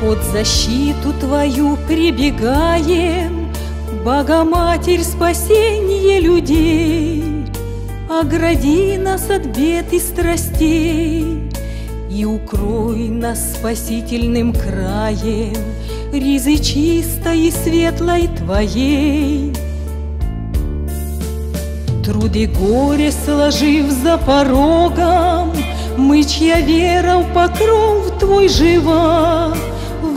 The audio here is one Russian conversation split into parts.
Под защиту Твою прибегаем, Богоматерь, спасение людей, Огради нас от бед и страстей, И укрой нас спасительным краем, Ризы чистой и светлой Твоей. Труды горе сложив за порогом, Мы, чья вера в покров Твой жива,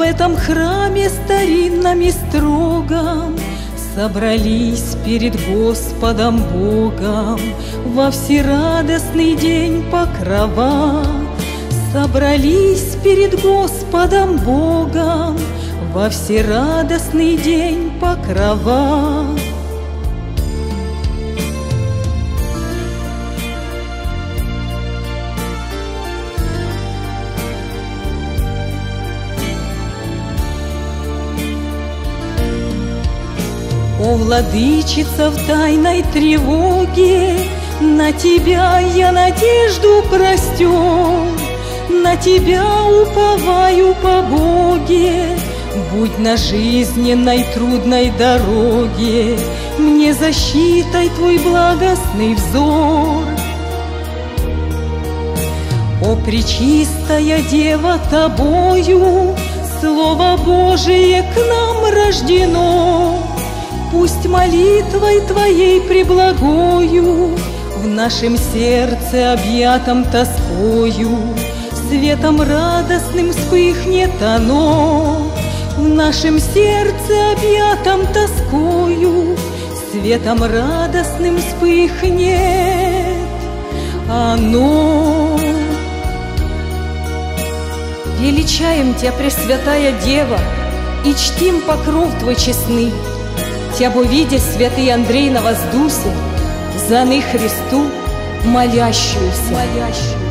этом храме старинном и строгом Собрались перед Господом Богом Во всерадостный день покрова. Собрались перед Господом Богом Во всерадостный день покрова. О, владычица в тайной тревоге, На тебя я надежду простер, На тебя уповаю по Боге. Будь на жизненной трудной дороге Мне защитой твой благостный взор. О, пречистая Дева, тобою Слово Божие к нам рождено, Пусть молитвой Твоей преблагою В нашем сердце объятом тоскою Светом радостным вспыхнет оно В нашем сердце объятом тоскою Светом радостным вспыхнет оно. Величаем Тебя, Пресвятая Дева, И чтим покров Твой честный, Тябо видя святый Андрей на воздусе, За ны Христу молящуюся. молящуюся.